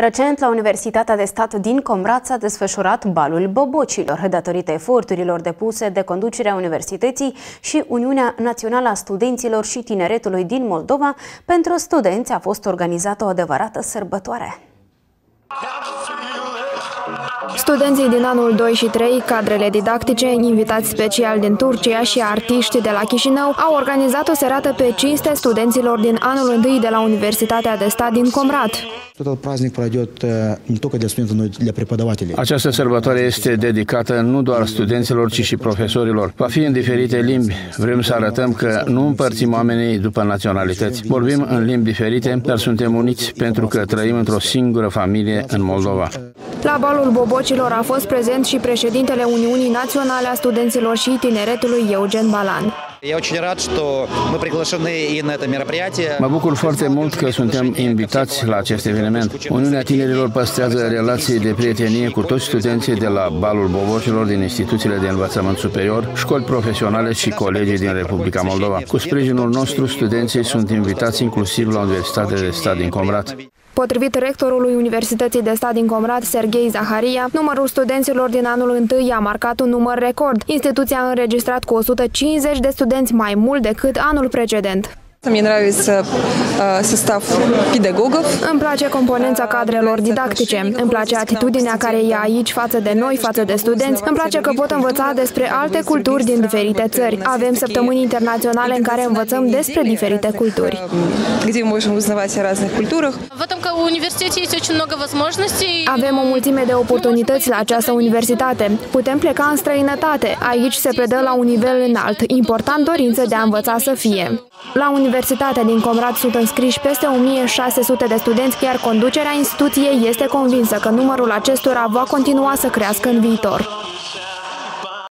Recent, la Universitatea de Stat din Comrat s-a desfășurat balul bobocilor, datorită eforturilor depuse de conducerea Universității și Uniunea Națională a Studenților și Tineretului din Moldova. Pentru studenți a fost organizată o adevărată sărbătoare. Studenții din anul 2 și 3, cadrele didactice, invitați special din Turcia și artiști de la Chișinău au organizat o serată pe cinste studenților din anul 1 de la Universitatea de Stat din Comrat. Această sărbătoare este dedicată nu doar studenților, ci și profesorilor. Va fi în diferite limbi. Vrem să arătăm că nu împărțim oamenii după naționalități. Vorbim în limbi diferite, dar suntem uniți pentru că trăim într-o singură familie în Moldova. La balul bobocilor a fost prezent și președintele Uniunii Naționale a Studenților și Tineretului Eugen Balan. Mă bucur foarte mult că suntem invitați la acest eveniment. Uniunea Tinerilor păstrează relații de prietenie cu toți studenții de la Balul Bobocilor din instituțiile de învățământ superior, școli profesionale și colegii din Republica Moldova. Cu sprijinul nostru, studenții sunt invitați inclusiv la Universitatea de Stat din Comrat. Potrivit rectorului Universității de Stat din Comrat, Sergei Zaharia, numărul studenților din anul întâi a marcat un număr record. Instituția a înregistrat cu 150 de studenți mai mult decât anul precedent. Мне нравится состав педагогов. Îmi place componența cadrelor didactice. Îmi place atitudinea care e aici față de noi, față de studenți. Îmi place că pot învăța despre alte culturi din diferite țări. Avem săptămâni internaționale în care învățăm despre diferite culturi. Где мы можем узнавать о разных культурах. В этом университете есть очень много возможностей. Avem o mulțime de oportunități la această universitate. Putem pleca în străinătate. Aici se predă la un nivel înalt. Important dorință de a învăța să fie. La Universitatea din Comrat sunt înscriși peste 1600 de studenți, iar conducerea instituției este convinsă că numărul acestora va continua să crească în viitor.